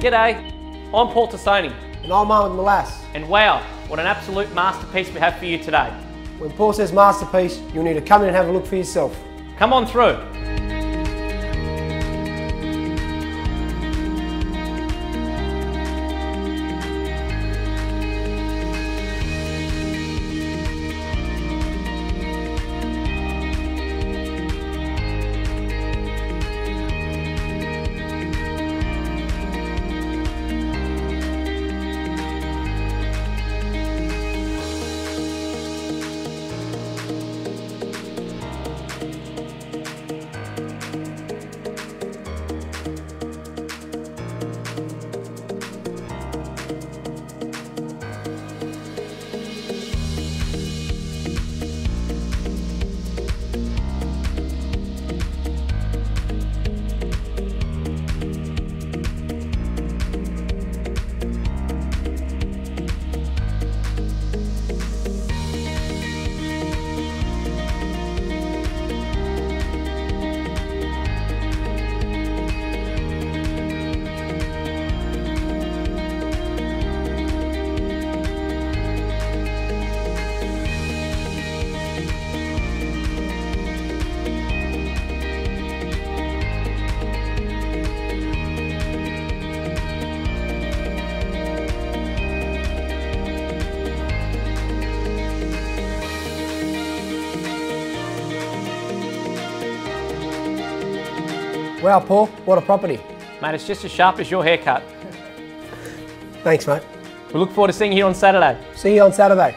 G'day, I'm Paul Tassoni, And I'm Ahmed Molass. and wow, what an absolute masterpiece we have for you today. When Paul says masterpiece, you'll need to come in and have a look for yourself. Come on through. Wow, Paul, what a property. Mate, it's just as sharp as your haircut. Thanks, mate. We look forward to seeing you on Saturday. See you on Saturday.